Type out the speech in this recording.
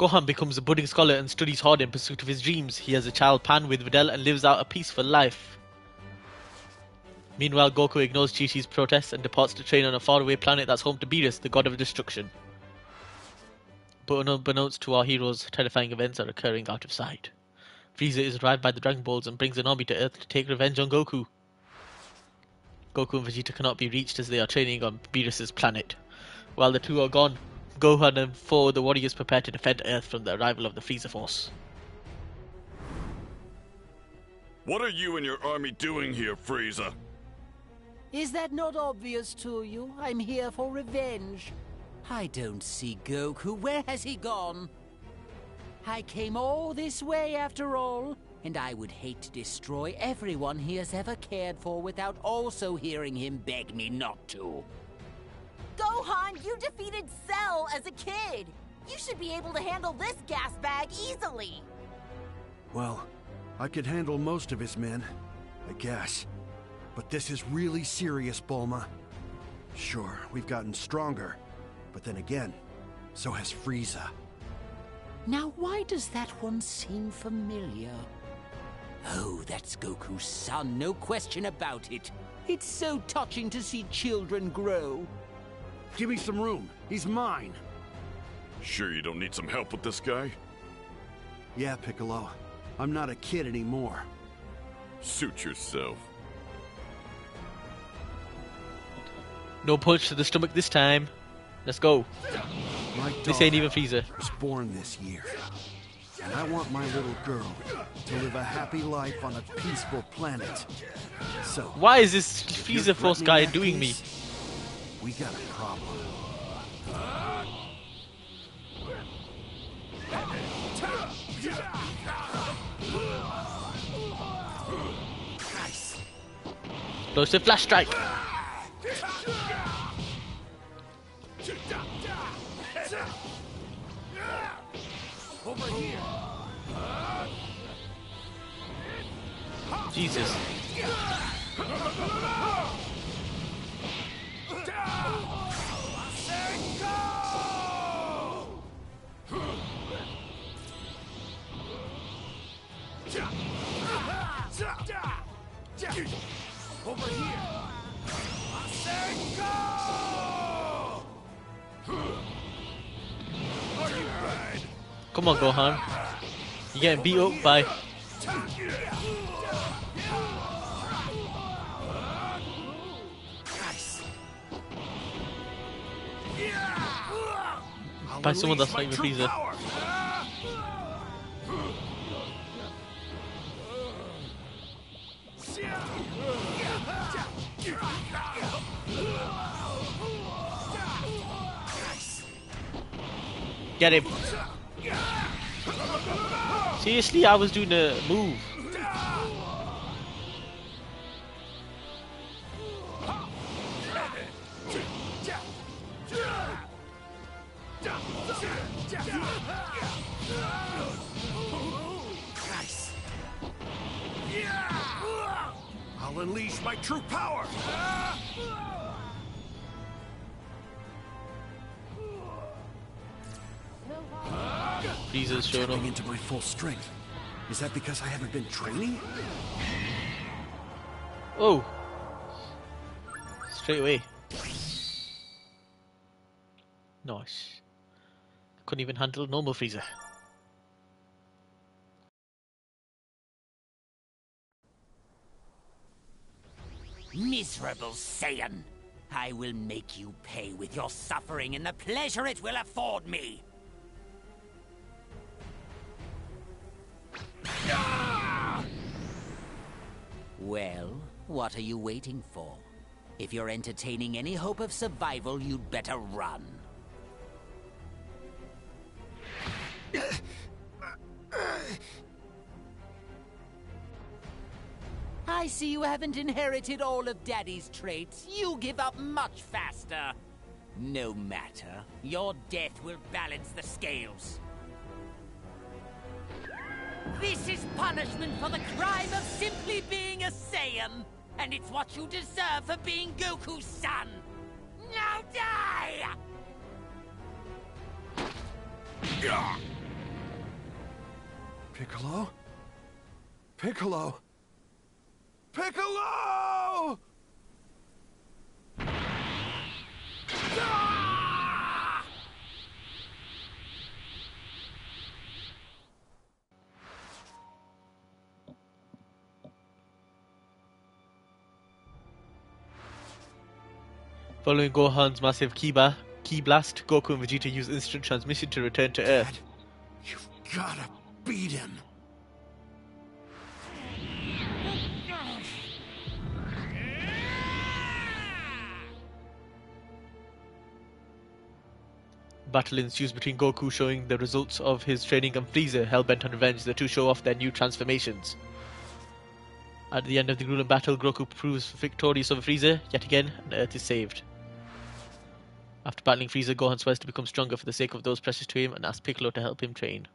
Gohan becomes a budding scholar and studies hard in pursuit of his dreams. He has a child Pan with Videl and lives out a peaceful life. Meanwhile, Goku ignores Chi Chi's protests and departs to train on a faraway planet that's home to Beerus, the god of destruction. But unbeknownst to our heroes, terrifying events are occurring out of sight. Frieza is arrived by the Dragon Balls and brings an army to Earth to take revenge on Goku. Goku and Vegeta cannot be reached as they are training on Beerus' planet. While the two are gone, Gohan and four of the warriors prepare to defend Earth from the arrival of the Frieza Force. What are you and your army doing here, Frieza? Is that not obvious to you? I'm here for revenge. I don't see Goku. Where has he gone? I came all this way after all, and I would hate to destroy everyone he has ever cared for without also hearing him beg me not to. Gohan, you defeated Cell as a kid. You should be able to handle this gas bag easily. Well, I could handle most of his men, I guess. But this is really serious, Bulma. Sure, we've gotten stronger, but then again, so has Frieza. Now, why does that one seem familiar? Oh, that's Goku's son, no question about it. It's so touching to see children grow. Give me some room. He's mine. Sure you don't need some help with this guy? Yeah, Piccolo. I'm not a kid anymore. Suit yourself. No punch to the stomach this time. Let's go. My This ain't even Frieza. was born this year. And I want my little girl to live a happy life on a peaceful planet. So, Why is this if you're Frieza Force guy that doing me? Peace, We got a problem. Explosive flash strike. Over here. Jesus. Come on, Gohan. You're getting beat up by. By someone that's not even Frieza. Get him. Seriously, I was doing a move. I'll unleash my true power. Showing Tapping up. into my full strength. Is that because I haven't been training? Oh. Straight away. Nice. Couldn't even handle normal Frieza. Miserable Saiyan! I will make you pay with your suffering and the pleasure it will afford me! Well, what are you waiting for? If you're entertaining any hope of survival, you'd better run. I see you haven't inherited all of Daddy's traits. You give up much faster. No matter. Your death will balance the scales. This is punishment for the crime of simply being a Saiyan. And it's what you deserve for being Goku's son. Now die! Piccolo? Piccolo! Piccolo! Ah! Following Gohan's massive ki, ba- ki blast, Goku and Vegeta use instant transmission to return to Earth. Dad, you've gotta beat him. Battle ensues between Goku showing the results of his training and Frieza, hell-bent on revenge. The two show off their new transformations. At the end of the grueling battle, Goku proves victorious over Frieza yet again, and Earth is saved. After battling Frieza, Gohan swears to become stronger for the sake of those precious to him and asks Piccolo to help him train.